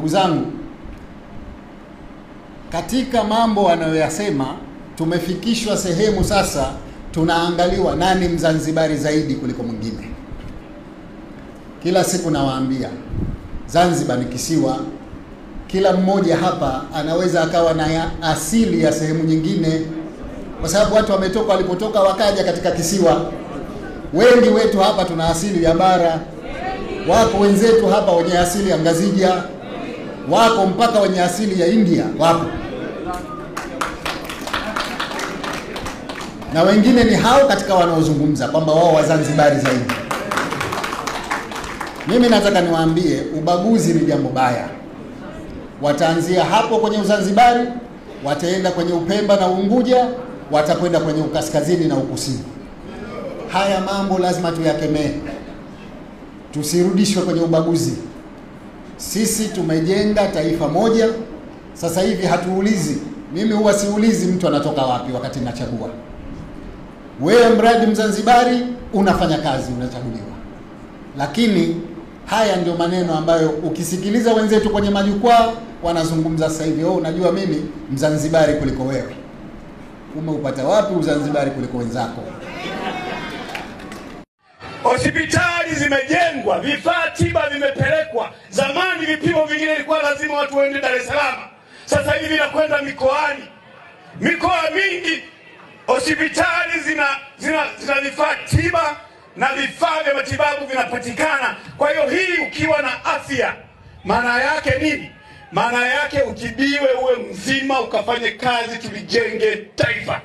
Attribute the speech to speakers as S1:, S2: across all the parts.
S1: Ndugu zangu, katika mambo anayoyasema tumefikishwa sehemu sasa tunaangaliwa nani Mzanzibari zaidi kuliko mwingine. Kila siku nawaambia, Zanzibar ni kisiwa. Kila mmoja hapa anaweza akawa na asili ya sehemu nyingine, kwa sababu watu wametoka walipotoka wakaja katika kisiwa. Wengi wetu hapa tuna asili ya bara, wako wenzetu hapa wenye asili ya Ngazija, wako mpaka wenye asili ya India, wapo na wengine ni hao katika wanaozungumza kwamba wao Wazanzibari zaidi. Mimi nataka niwaambie, ubaguzi ni jambo baya. Wataanzia hapo kwenye Uzanzibari, wataenda kwenye Upemba na Unguja, watakwenda kwenye ukaskazini na ukusini. Haya mambo lazima tuyakemee, tusirudishwe kwenye ubaguzi. Sisi tumejenga taifa moja. Sasa hivi hatuulizi, mimi huwa siulizi mtu anatoka wapi wakati nachagua. Wewe mradi Mzanzibari unafanya kazi, unachaguliwa. Lakini haya ndio maneno ambayo ukisikiliza wenzetu kwenye majukwaa wanazungumza sasa hivi, oh, unajua mimi Mzanzibari kuliko wewe. Umeupata wapi Uzanzibari kuliko wenzako?
S2: Hospitali zimejengwa, vifaa tiba vimepelekwa. Zamani vipimo vingine ilikuwa lazima watu waende Dar es Salaam, sasa hivi vinakwenda mikoani. Mikoa mingi hospitali zina zina zina vifaa tiba na vifaa vya matibabu vinapatikana. Kwa hiyo hii, ukiwa na afya, maana yake nini? Maana yake utibiwe, uwe mzima, ukafanye kazi, tulijenge taifa.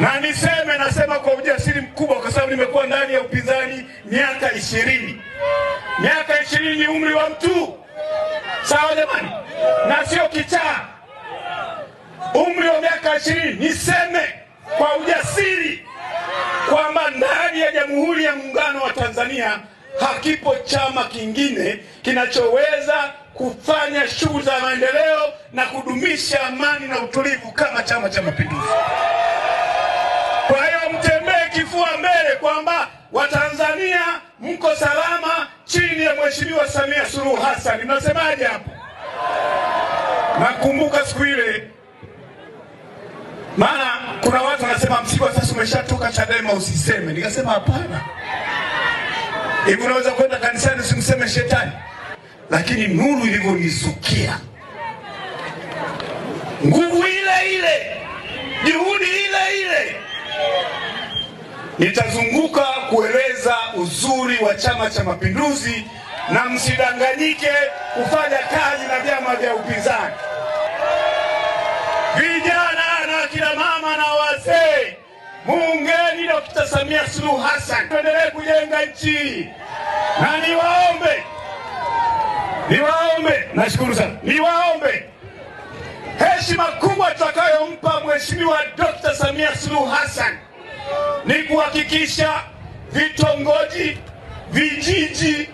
S2: Na niseme, nasema kwa ujasiri mkubwa, kwa sababu nimekuwa ndani ya upinzani miaka ishirini. Miaka ishirini ni umri wa mtu, sawa jamani, na sio kichaa. Umri wa miaka ishirini, niseme kwa ujasiri kwamba ndani ya Jamhuri ya Muungano wa Tanzania hakipo chama kingine kinachoweza kufanya shughuli za maendeleo na kudumisha amani na utulivu kama Chama cha Mapinduzi. Kifua mbele kwamba Watanzania mko salama chini ya Mheshimiwa Samia Suluhu Hassan. Mnasemaje hapo? Nakumbuka siku ile maana kuna watu wanasema Msigwa sasa umeshatoka Chadema usiseme. Nikasema hapana, hivi unaweza kwenda kanisani usimseme shetani? Lakini nuru ilivyonizukia, nguvu ile ile, juhudi nitazunguka kueleza uzuri wa Chama cha Mapinduzi, na msidanganyike kufanya kazi na vyama vya upinzani. Vijana na kina mama na wazee, muungeni Dkt. Samia Suluhu Hassan, tuendelee kujenga nchi. Na niwaombe, niwaombe, nashukuru sana, niwaombe heshima kubwa tutakayompa Mheshimiwa Dkt. Samia Suluhu Hassan ni kuhakikisha vitongoji, vijiji,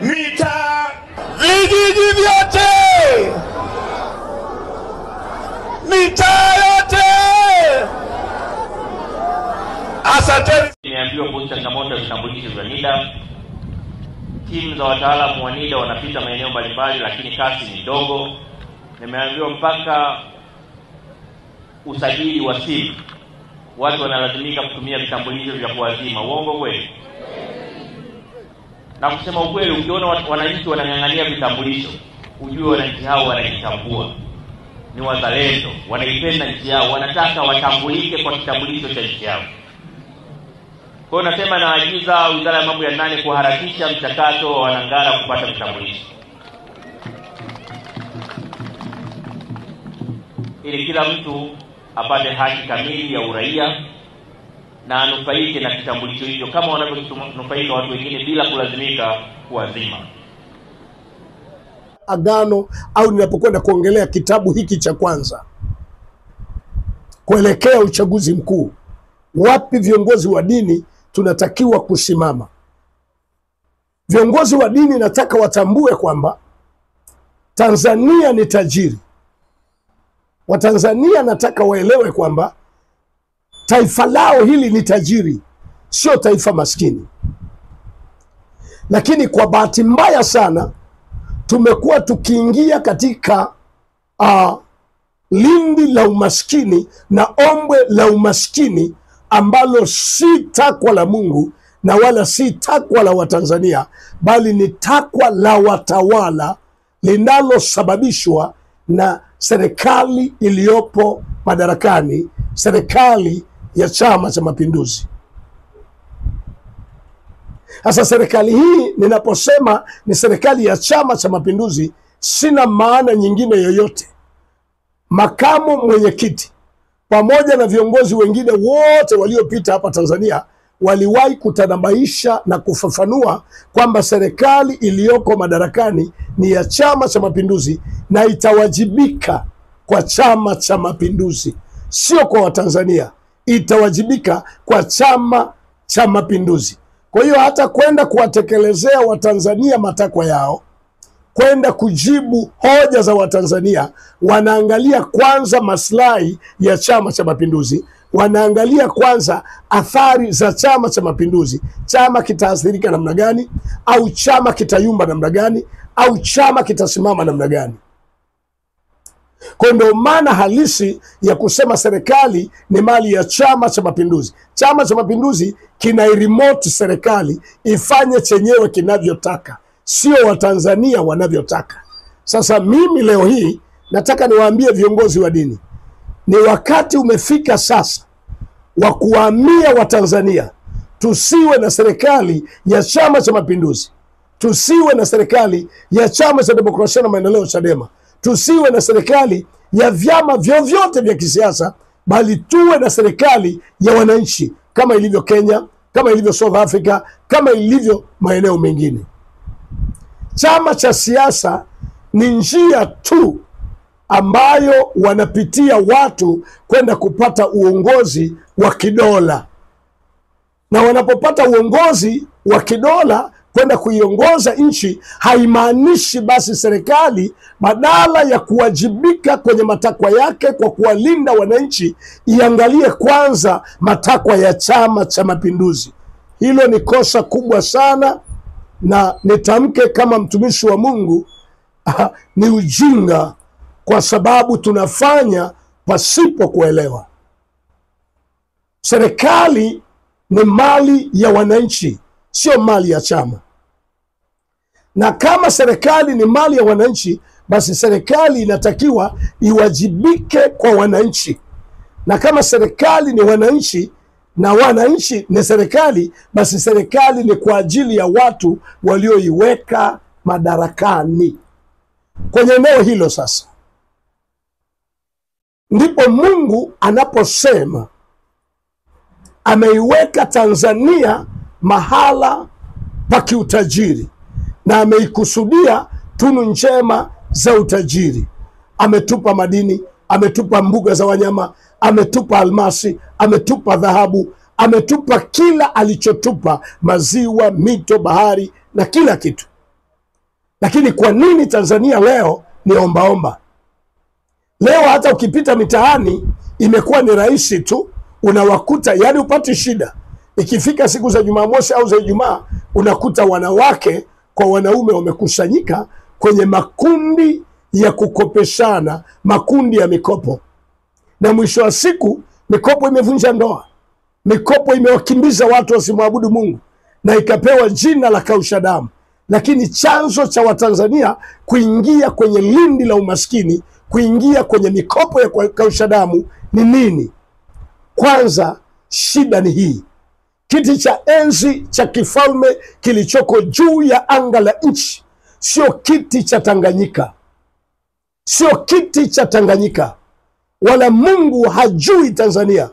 S2: mitaa, vijiji vyote mitaa yote. Asanteni.
S3: Nimeambiwa kuhusu changamoto ya vitambulisho vya NIDA. Timu za wataalamu wa NIDA wanapita maeneo mbalimbali, lakini kasi ni ndogo. Nimeambiwa mpaka usajili wa simu watu wanalazimika kutumia vitambulisho vya kuwazima. Uongo kweli? Na kusema ukweli, ukiona wananchi wanang'ang'ania vitambulisho, ujue wananchi hao wanajitambua ni wazalendo, wanaipenda nchi yao, wanataka watambulike kwa kitambulisho cha nchi yao. Kwa hiyo nasema, naagiza Wizara ya Mambo ya Ndani kuharakisha mchakato wa Wanangara kupata vitambulisho ili kila mtu apate haki kamili ya uraia na anufaike na kitambulisho hicho kama wanavyonufaika watu wengine bila kulazimika kuwazima.
S4: agano au ninapokwenda kuongelea kitabu hiki cha kwanza kuelekea uchaguzi mkuu, wapi viongozi wa dini tunatakiwa kusimama. Viongozi wa dini nataka watambue kwamba Tanzania ni tajiri. Watanzania nataka waelewe kwamba taifa lao hili ni tajiri, sio taifa maskini. Lakini kwa bahati mbaya sana tumekuwa tukiingia katika uh, lindi la umaskini na ombwe la umaskini ambalo si takwa la Mungu na wala si takwa la Watanzania, bali ni takwa la watawala linalosababishwa na serikali iliyopo madarakani, serikali ya Chama cha Mapinduzi. Sasa serikali hii ninaposema ni serikali ya Chama cha Mapinduzi, sina maana nyingine yoyote. Makamu mwenyekiti pamoja na viongozi wengine wote waliopita hapa Tanzania waliwahi kutanabaisha na kufafanua kwamba serikali iliyoko madarakani ni ya Chama cha Mapinduzi na itawajibika kwa Chama cha Mapinduzi, sio kwa Watanzania, itawajibika kwa Chama cha Mapinduzi. Kwa hiyo hata kwenda kuwatekelezea Watanzania matakwa yao, kwenda kujibu hoja za Watanzania, wanaangalia kwanza maslahi ya Chama cha Mapinduzi, wanaangalia kwanza athari za Chama cha Mapinduzi. Chama kitaathirika namna gani, au chama kitayumba namna gani, au chama kitasimama namna gani? Kwa ndio maana halisi ya kusema serikali ni mali ya Chama cha Mapinduzi. Chama cha Mapinduzi kina remote serikali ifanye chenyewe kinavyotaka, sio Watanzania wanavyotaka. Sasa mimi leo hii nataka niwaambie viongozi wa dini, ni wakati umefika sasa wa kuwaambia Watanzania tusiwe na serikali ya Chama cha Mapinduzi, tusiwe na serikali ya Chama cha Demokrasia na Maendeleo, Chadema, tusiwe na serikali ya vyama vyovyote vya kisiasa, bali tuwe na serikali ya wananchi kama ilivyo Kenya, kama ilivyo South Africa, kama ilivyo maeneo mengine. Chama cha siasa ni njia tu ambayo wanapitia watu kwenda kupata uongozi wa kidola, na wanapopata uongozi wa kidola kwenda kuiongoza nchi, haimaanishi basi serikali badala ya kuwajibika kwenye matakwa yake kwa kuwalinda wananchi, iangalie kwanza matakwa ya Chama cha Mapinduzi. Hilo ni kosa kubwa sana, na nitamke kama mtumishi wa Mungu ni ujinga kwa sababu tunafanya pasipo kuelewa. Serikali ni mali ya wananchi, sio mali ya chama. Na kama serikali ni mali ya wananchi, basi serikali inatakiwa iwajibike kwa wananchi, na kama serikali ni wananchi na wananchi ni serikali, basi serikali ni kwa ajili ya watu walioiweka madarakani. Kwenye eneo hilo sasa ndipo Mungu anaposema ameiweka Tanzania mahala pa kiutajiri na ameikusudia tunu njema za utajiri. Ametupa madini, ametupa mbuga za wanyama, ametupa almasi, ametupa dhahabu, ametupa kila alichotupa, maziwa, mito, bahari na kila kitu. Lakini kwa nini Tanzania leo ni ombaomba? Leo hata ukipita mitaani imekuwa ni rahisi tu, unawakuta yani, upati shida. Ikifika siku za Jumamosi au za Ijumaa, unakuta wanawake kwa wanaume wamekusanyika kwenye makundi ya kukopeshana, makundi ya mikopo, na mwisho wa siku mikopo imevunja ndoa, mikopo imewakimbiza watu wasimwabudu Mungu na ikapewa jina la kausha damu. Lakini chanzo cha Watanzania kuingia kwenye lindi la umaskini kuingia kwenye mikopo ya kukausha damu ni nini? Kwanza, shida ni hii: kiti cha enzi cha kifalme kilichoko juu ya anga la nchi sio kiti cha Tanganyika, sio kiti cha Tanganyika, wala Mungu hajui Tanzania,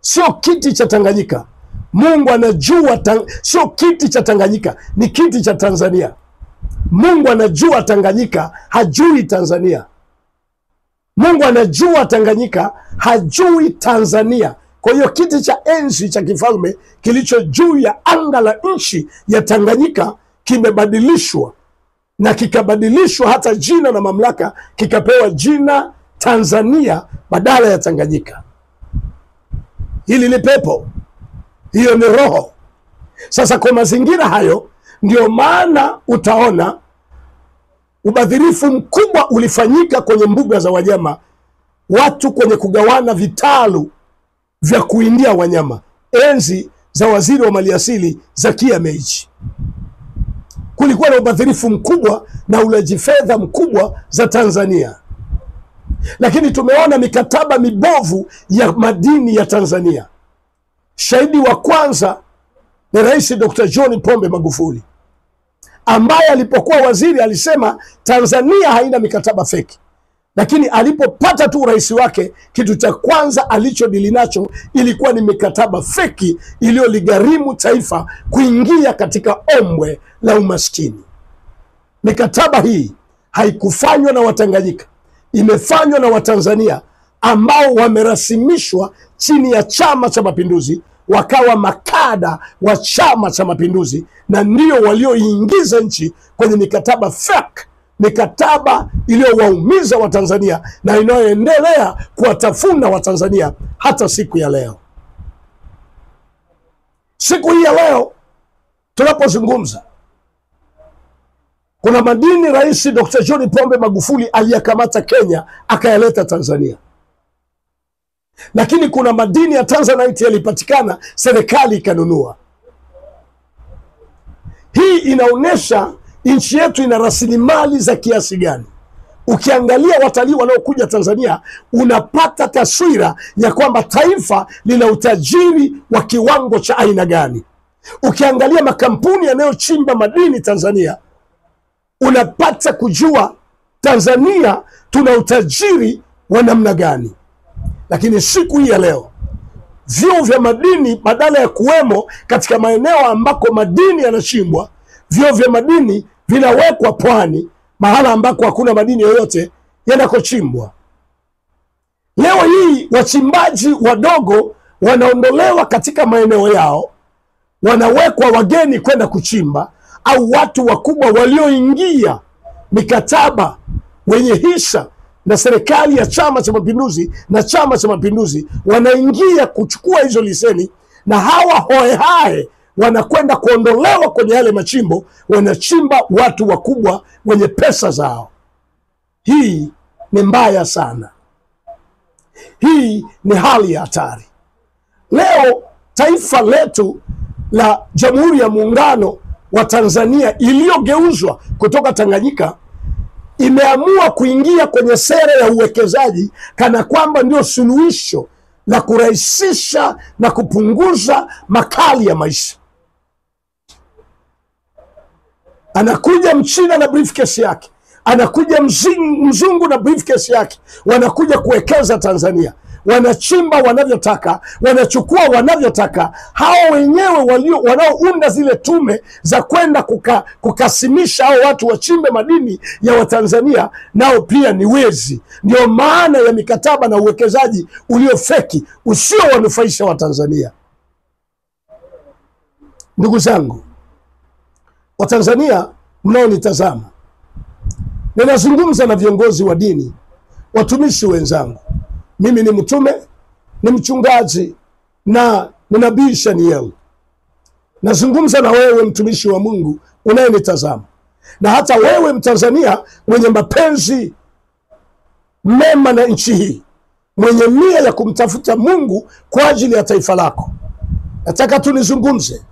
S4: sio kiti cha Tanganyika. Mungu anajua tang... sio kiti cha Tanganyika, ni kiti cha Tanzania. Mungu anajua Tanganyika, hajui Tanzania. Mungu anajua Tanganyika, hajui Tanzania. Kwa hiyo kiti cha enzi cha kifalme kilicho juu ya anga la nchi ya Tanganyika kimebadilishwa na kikabadilishwa hata jina na mamlaka, kikapewa jina Tanzania badala ya Tanganyika. Hili ni pepo, hiyo ni roho. Sasa kwa mazingira hayo, ndio maana utaona ubadhirifu mkubwa ulifanyika kwenye mbuga za wanyama, watu kwenye kugawana vitalu vya kuindia wanyama, enzi za waziri wa maliasili Zakia Meiji. Kulikuwa na ubadhirifu mkubwa na ulaji fedha mkubwa za Tanzania, lakini tumeona mikataba mibovu ya madini ya Tanzania. Shahidi wa kwanza ni Rais Dr. John Pombe Magufuli ambaye alipokuwa waziri alisema Tanzania haina mikataba feki, lakini alipopata tu urais wake, kitu cha kwanza alichodili nacho ilikuwa ni mikataba feki iliyoligharimu taifa kuingia katika ombwe la umaskini. Mikataba hii haikufanywa na Watanganyika, imefanywa na Watanzania ambao wamerasimishwa chini ya Chama cha Mapinduzi, wakawa makada wa Chama cha Mapinduzi, na ndio walioingiza nchi kwenye mikataba fake, mikataba iliyowaumiza Watanzania na inayoendelea kuwatafuna Watanzania hata siku ya leo. Siku hii ya leo tunapozungumza, kuna madini Rais Dr. John Pombe Magufuli aliyakamata Kenya akayaleta Tanzania, lakini kuna madini ya Tanzanite yalipatikana, serikali ikanunua. Hii inaonyesha nchi yetu ina rasilimali za kiasi gani. Ukiangalia watalii wanaokuja Tanzania, unapata taswira ya kwamba taifa lina utajiri wa kiwango cha aina gani. Ukiangalia makampuni yanayochimba madini Tanzania, unapata kujua Tanzania tuna utajiri wa namna gani. Lakini siku hii ya leo vyuo vya madini badala ya kuwemo katika maeneo ambako madini yanachimbwa, vyuo vya madini vinawekwa pwani, mahala ambako hakuna madini yoyote yanakochimbwa. Leo hii wachimbaji wadogo wanaondolewa katika maeneo yao, wanawekwa wageni kwenda kuchimba, au watu wakubwa walioingia mikataba wenye hisa na serikali ya Chama cha Mapinduzi na Chama cha Mapinduzi wanaingia kuchukua hizo leseni, na hawa hoehae wanakwenda kuondolewa kwenye yale machimbo, wanachimba watu wakubwa wenye pesa zao. Hii ni mbaya sana, hii ni hali ya hatari. Leo taifa letu la Jamhuri ya Muungano wa Tanzania iliyogeuzwa kutoka Tanganyika imeamua kuingia kwenye sera ya uwekezaji kana kwamba ndio suluhisho la kurahisisha na kupunguza makali ya maisha. Anakuja mchina na briefcase yake, anakuja mzungu na briefcase yake, wanakuja kuwekeza Tanzania, wanachimba wanavyotaka, wanachukua wanavyotaka. Hao wenyewe walio wanaounda zile tume za kwenda kuka, kukasimisha hao watu wachimbe madini ya Watanzania, nao pia ni wezi. Ndio maana ya mikataba na uwekezaji uliofeki usiowanufaisha Watanzania. Ndugu zangu Watanzania mnaonitazama, ninazungumza na viongozi wa dini, watumishi wenzangu. Mimi ni mtume, ni mchungaji na ni nabii Shaniel. Nazungumza na wewe mtumishi wa Mungu unayenitazama, na hata wewe Mtanzania mwenye mapenzi mema na nchi hii, mwenye nia ya kumtafuta Mungu kwa ajili ya taifa lako. Nataka tu nizungumze,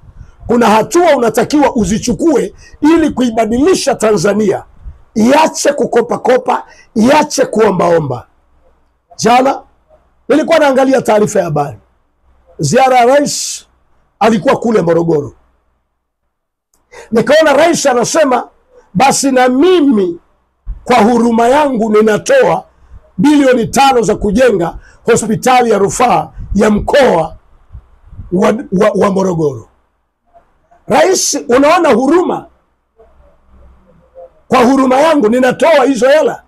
S4: kuna hatua unatakiwa uzichukue ili kuibadilisha Tanzania, iache kukopakopa, iache kuombaomba. Jana nilikuwa naangalia taarifa ya habari, ziara ya rais alikuwa kule Morogoro, nikaona rais anasema basi na mimi kwa huruma yangu ninatoa bilioni tano za kujenga hospitali ya rufaa ya mkoa wa, wa, wa Morogoro. Rais, unaona huruma? Kwa huruma yangu ninatoa hizo hela.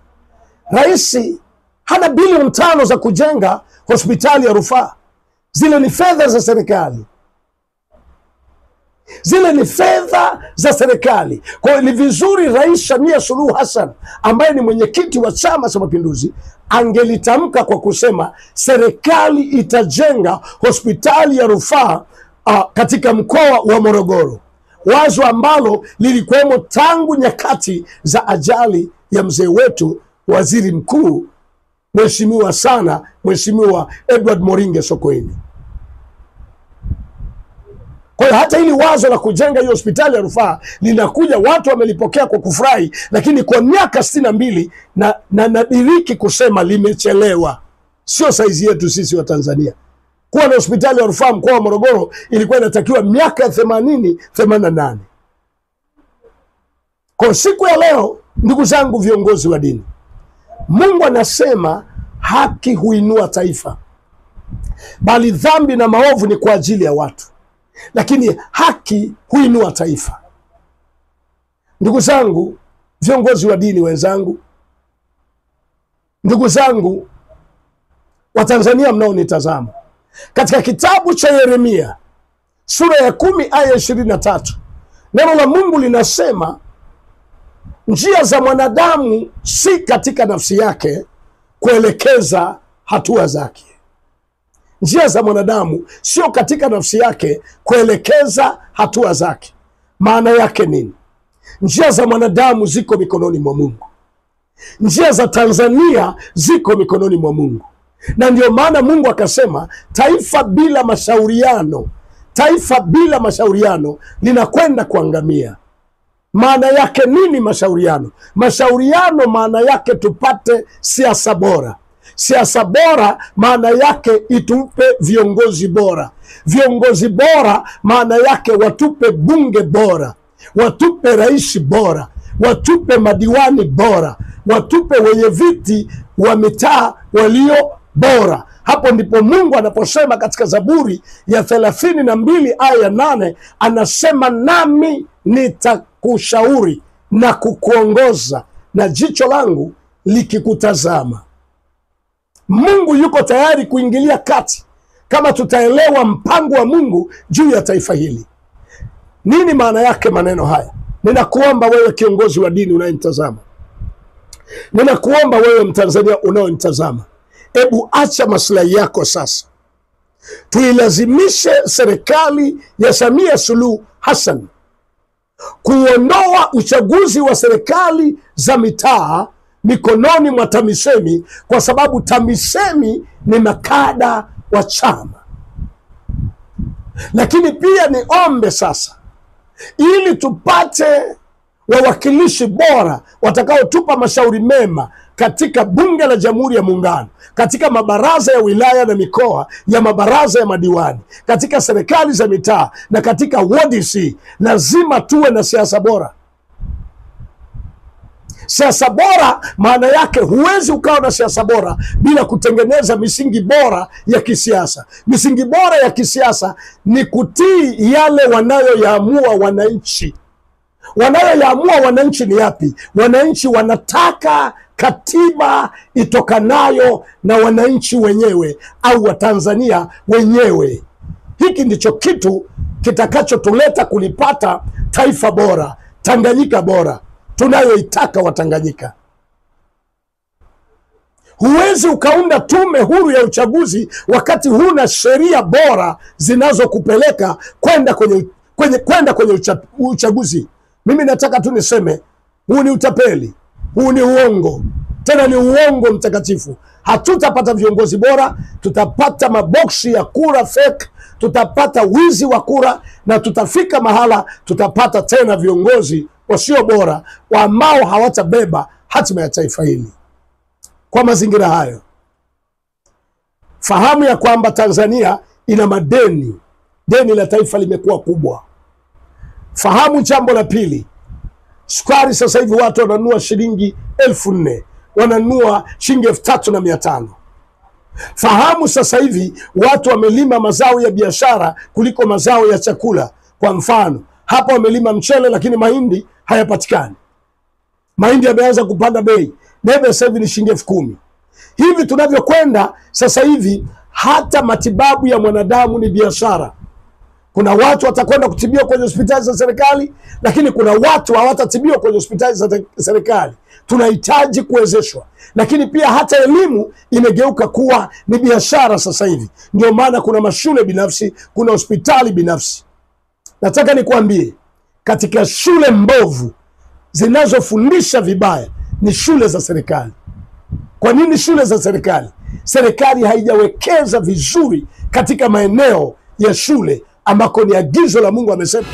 S4: Rais hana bilioni tano za kujenga hospitali ya rufaa. Zile ni fedha za serikali, zile ni fedha za serikali. Kwa hiyo ni vizuri Rais Samia Suluhu Hassan ambaye ni mwenyekiti wa Chama cha Mapinduzi angelitamka kwa kusema serikali itajenga hospitali ya rufaa uh, katika mkoa wa Morogoro, wazo ambalo lilikuwemo tangu nyakati za ajali ya mzee wetu waziri mkuu mheshimiwa sana mheshimiwa Edward Moringe Sokoine. Kwa hiyo hata hili wazo la kujenga hiyo hospitali ya rufaa linakuja, watu wamelipokea kwa kufurahi, lakini kwa miaka sitini na mbili na na nadiriki kusema limechelewa. Sio saizi yetu sisi wa Tanzania kuwa na hospitali ya rufaa mkoa wa Morogoro ilikuwa inatakiwa miaka ya themanini themanini na nane. Kwa siku ya leo, ndugu zangu viongozi wa dini, Mungu anasema haki huinua taifa, bali dhambi na maovu ni kwa ajili ya watu, lakini haki huinua taifa. Ndugu zangu viongozi wa dini wenzangu, ndugu zangu Watanzania mnaonitazama, katika kitabu cha Yeremia sura ya kumi aya ishirini na tatu neno la Mungu linasema njia za mwanadamu si katika nafsi yake kuelekeza hatua zake. Njia za mwanadamu sio katika nafsi yake kuelekeza hatua zake. Maana yake nini? Njia za mwanadamu ziko mikononi mwa Mungu. Njia za Tanzania ziko mikononi mwa Mungu, na ndio maana Mungu akasema taifa bila mashauriano, taifa bila mashauriano linakwenda kuangamia. Maana yake nini mashauriano? Mashauriano maana yake tupate siasa bora. Siasa bora maana yake itupe viongozi bora. Viongozi bora maana yake watupe bunge bora, watupe rais bora, watupe madiwani bora, watupe wenye viti wa mitaa walio bora. Hapo ndipo Mungu anaposema katika Zaburi ya thelathini na mbili aya ya nane anasema nami nitakushauri na kukuongoza na jicho langu likikutazama. Mungu yuko tayari kuingilia kati kama tutaelewa mpango wa Mungu juu ya taifa hili. Nini maana yake maneno haya? Ninakuomba wewe kiongozi wa dini unayenitazama, ninakuomba wewe Mtanzania unayenitazama, hebu acha masilahi yako sasa, tuilazimishe serikali ya Samia Suluhu Hassan kuondoa uchaguzi wa serikali za mitaa mikononi mwa TAMISEMI kwa sababu TAMISEMI ni makada wa chama. Lakini pia niombe sasa, ili tupate wawakilishi bora watakaotupa mashauri mema katika bunge la Jamhuri ya Muungano, katika mabaraza ya wilaya na mikoa, ya mabaraza ya madiwani, katika serikali za mitaa na katika WDC, lazima tuwe na siasa bora. Siasa bora maana yake huwezi ukawa na siasa bora bila kutengeneza misingi bora ya kisiasa. Misingi bora ya kisiasa ni kutii yale wanayoyaamua wananchi. Wanayoyaamua wananchi ni yapi? Wananchi wanataka katiba itokanayo na wananchi wenyewe au Watanzania wenyewe. Hiki ndicho kitu kitakachotuleta kulipata taifa bora, Tanganyika bora tunayoitaka Watanganyika. Huwezi ukaunda tume huru ya uchaguzi wakati huna sheria bora zinazokupeleka kwenda kwenye, kwenye, kwenda kwenye ucha, uchaguzi. Mimi nataka tu niseme huu ni utapeli, huu ni uongo, tena ni uongo mtakatifu. Hatutapata viongozi bora, tutapata maboksi ya kura fake, tutapata wizi wa kura, na tutafika mahala tutapata tena viongozi wasio bora ambao hawatabeba hatima ya taifa hili. Kwa mazingira hayo, fahamu ya kwamba Tanzania ina madeni, deni la taifa limekuwa kubwa. Fahamu jambo la pili, sukari sasa hivi watu wananua shilingi elfu nne wananua shilingi elfu tatu na mia tano. Fahamu sasa hivi watu wamelima mazao ya biashara kuliko mazao ya chakula. Kwa mfano hapa wamelima mchele, lakini mahindi hayapatikani. Mahindi yameanza kupanda bei, debe sasa hivi ni shilingi elfu kumi. Hivi tunavyokwenda sasa hivi, hata matibabu ya mwanadamu ni biashara. Kuna watu watakwenda kutibiwa kwenye hospitali za serikali, lakini kuna watu hawatatibiwa kwenye hospitali za serikali. Tunahitaji kuwezeshwa, lakini pia hata elimu imegeuka kuwa ni biashara sasa hivi. Ndio maana kuna mashule binafsi, kuna hospitali binafsi. Nataka nikuambie, katika shule mbovu zinazofundisha vibaya ni shule za serikali. Kwa nini shule za serikali? Serikali haijawekeza vizuri katika maeneo ya shule ambako ni agizo la Mungu amesema